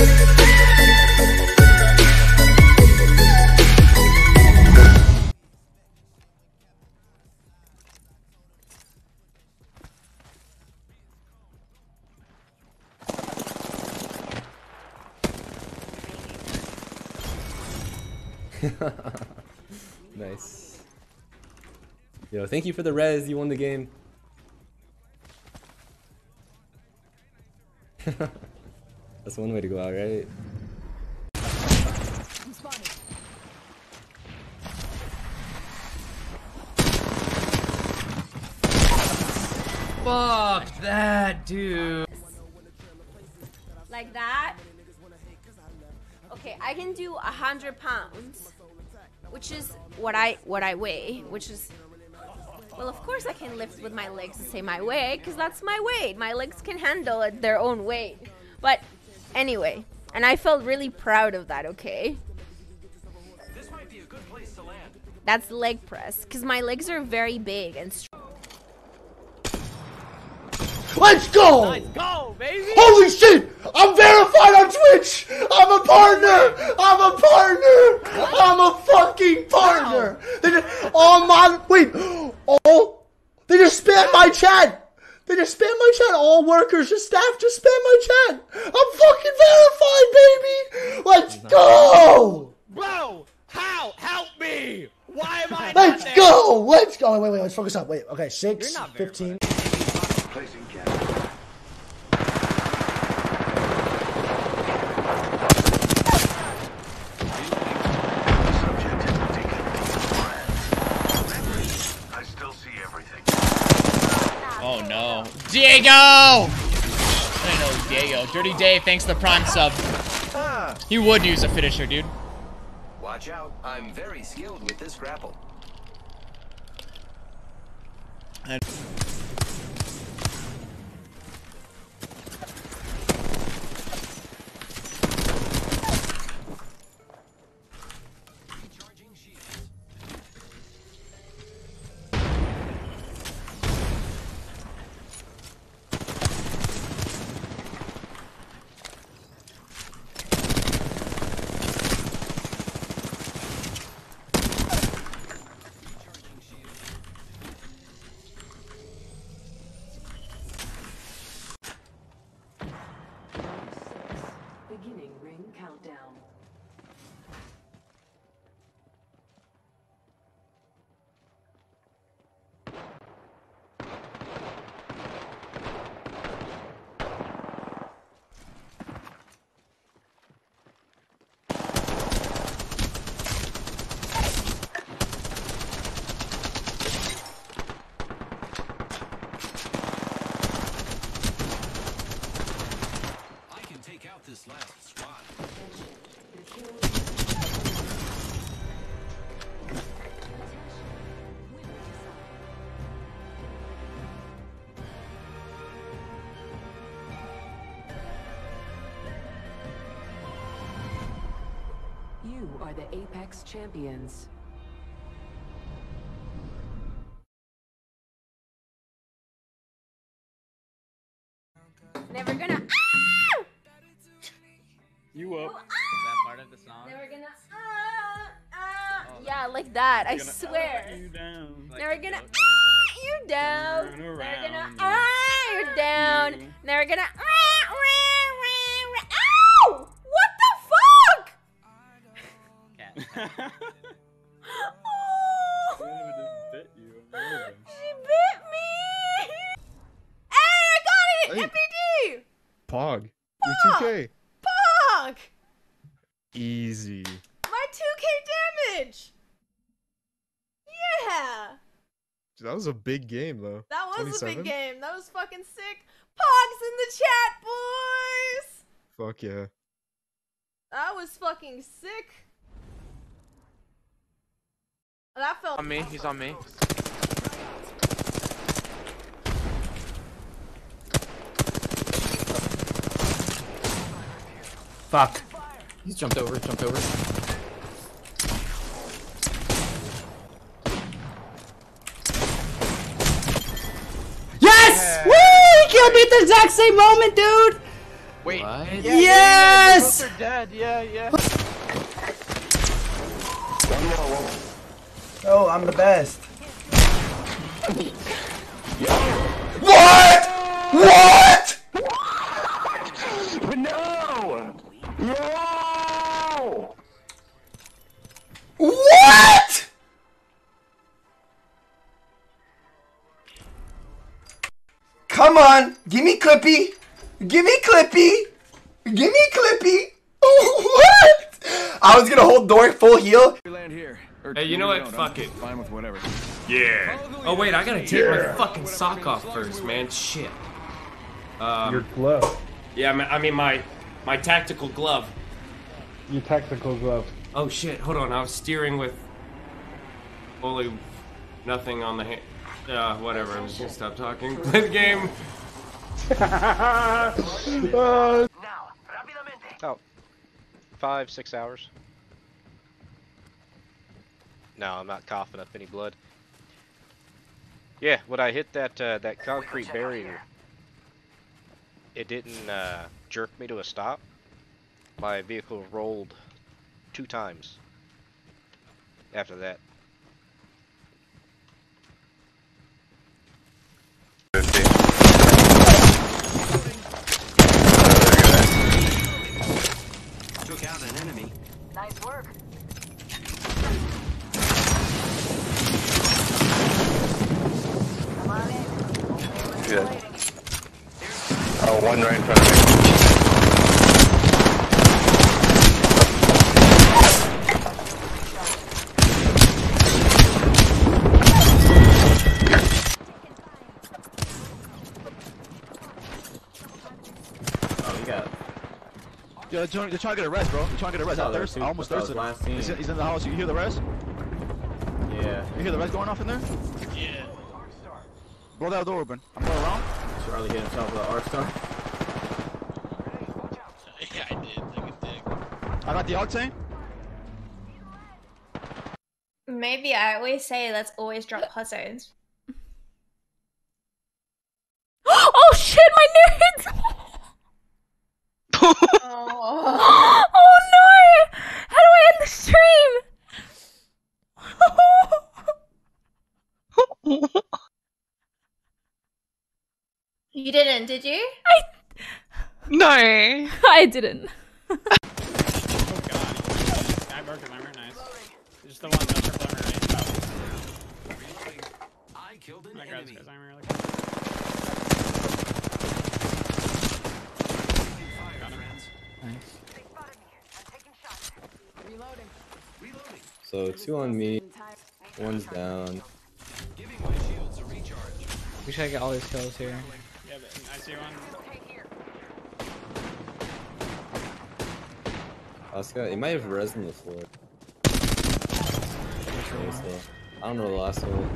nice. Yo, thank you for the res. You won the game. That's one way to go out, right? Fuck that, dude. Like that. Okay, I can do a hundred pounds, which is what I what I weigh, which is well, of course I can lift with my legs the same my weight, because that's my weight. My legs can handle it their own weight. But anyway, and I felt really proud of that, okay? That's leg press, because my legs are very big and strong. Let's go! Let's go, baby. Holy shit! I'm verified on Twitch! I'm a partner! I'm a partner! I'm a fucking partner! They just, oh my, wait, oh, they just spam my chat! They just spam my chat! All workers, just staff, just spam my chat! I'm fucking verified, baby! Let's go! Bro, how? Help me! Why am I Let's there? go! Let's go! Wait, wait, wait, let's focus up. Wait, okay, 6, 15. Placing gas. Subject taken. I still see everything. Oh no. Diego! I didn't know Diego. Dirty Dave, thanks for the prime sub. Ah. He would use a finisher, dude. Watch out. I'm very skilled with this grapple. And- Beginning ring countdown. I can take out this last squad. You are the Apex champions. You up. that part of the song? Never gonna. Ah, ah. Yeah, like that. I swear. down. Never gonna. Ah, you down. Turn Never around gonna. Ah, you're down. you. Never gonna. Ah, rah, rah, rah. Ow! What the fuck? Cat. Oh. She bit me. Hey, I got it. Hey. MPD. Pog. You're 2K. Fuck. Easy. My 2k damage. Yeah. Dude, that was a big game though. That was a big game. That was fucking sick. Pogs in the chat, boys. Fuck yeah. That was fucking sick. That felt On me, he's on me. Fuck. He's jumped over, jumped over. Yes! Woo! He killed me at the exact same moment, dude! Wait. What? Yeah, Yes! Yeah, yeah, both are dead. Yeah, yeah. Oh, I'm the best. What? What? On, give me Clippy. Give me Clippy. Give me Clippy. what? I was gonna hold door full heal. land here. Hey, you know what? Fuck it. Fine with whatever. Yeah. Oh wait, I gotta take my fucking sock off first, man. Shit. Um, Your glove. yeah, I mean- I mean my my tactical glove. Your tactical glove. Oh shit! Hold on, I was steering with only nothing on the hand. Uh, whatever. I'm just gonna stop talking. Play the game. Oh. Five, six hours. No, I'm not coughing up any blood. Yeah, when I hit that uh, that concrete barrier, it didn't uh, jerk me to a stop. My vehicle rolled two times after that. Took out an enemy. Nice work. Good. Oh, one right in front of me. They're trying, they're trying to get a rest, bro. They're trying to get a rest. No, I, there thirst, I almost thirsted. He's, he's in the house. You hear the rest? Yeah. You hear the rest going off in there? Yeah. Blow that door open. I'm going around. Charlie hit himself with an Arc Star. Yeah, I did. Like a dick. I got the octane. Maybe I always say let's always drop hot zones. oh shit, my nerds! oh. no! How do I end the stream? you didn't, did you? I No. I didn't. Oh god. I broke his armor. Nice. Just the one, the armor. Right? I killed an I grabbed enemy. his armor. Really quick. Got him. So two on me, one's down. We should get all these kills here. Yeah, but I see one. Oscar, it might have res on the floor. I don't know the last one.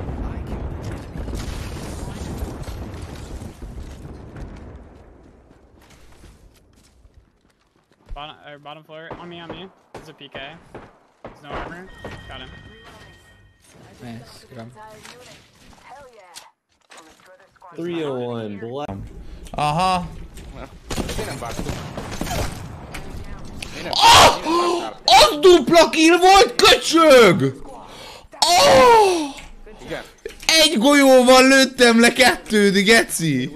Bottom, uh, bottom floor. On me, on me. There's a PK. There's no armor. Got him. Nice. Good job. 301, black. Aha. Ah! Az dupla kill volt, köcsög! Oh! Igen. Ah! Egy golyóval lőttem le kettőd, geci!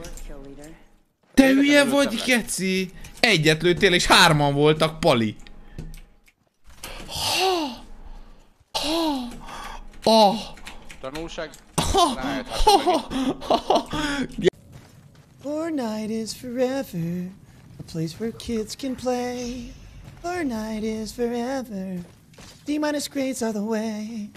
Te hülye vagy, geci! Egyet lőttél és hárman voltak, pali. Ha! Ha! Ah! Tanulság? Ha! Ha! Ha! Ha! Fortnite is forever, a place where kids can play. Fortnite is forever. D minus grades are the way.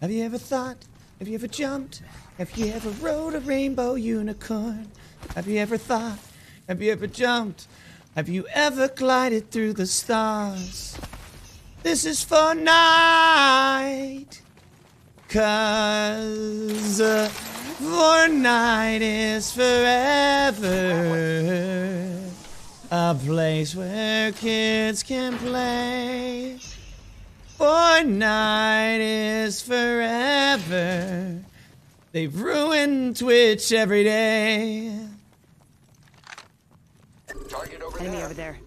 Have you ever thought? Have you ever jumped? Have you ever rode a rainbow unicorn? Have you ever thought? Have you ever jumped? Have you ever glided through the stars? This is Fortnite. Cause Fortnite is forever. A place where kids can play. Fortnite is forever. They've ruined Twitch every day. Target over Enemy over there.